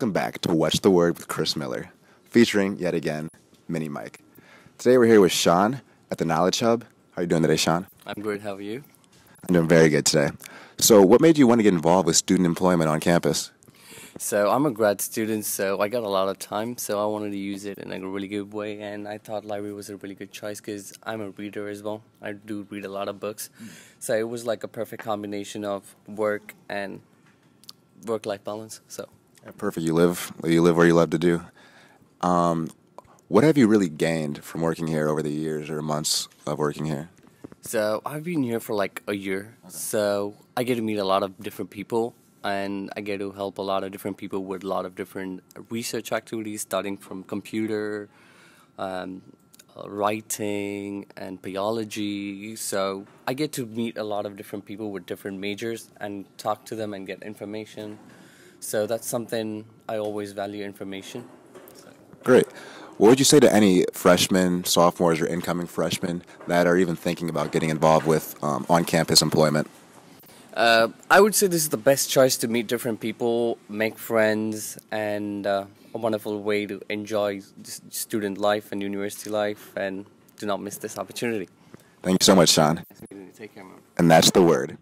Welcome back to What's the Word with Chris Miller, featuring yet again Mini Mike. Today we're here with Sean at the Knowledge Hub. How are you doing today, Sean? I'm good. How are you? I'm doing very good today. So, what made you want to get involved with student employment on campus? So I'm a grad student, so I got a lot of time, so I wanted to use it in a really good way, and I thought library was a really good choice because I'm a reader as well. I do read a lot of books, so it was like a perfect combination of work and work-life balance. So perfect. You live you live where you love to do. Um, what have you really gained from working here over the years or months of working here? So I've been here for like a year. So I get to meet a lot of different people and I get to help a lot of different people with a lot of different research activities, starting from computer, um, uh, writing, and biology. So I get to meet a lot of different people with different majors and talk to them and get information. So that's something I always value information. Great. What would you say to any freshmen, sophomores, or incoming freshmen that are even thinking about getting involved with um, on-campus employment? Uh, I would say this is the best choice to meet different people, make friends, and uh, a wonderful way to enjoy student life and university life, and do not miss this opportunity. Thank you so much, Sean. Take care, man. And that's the word.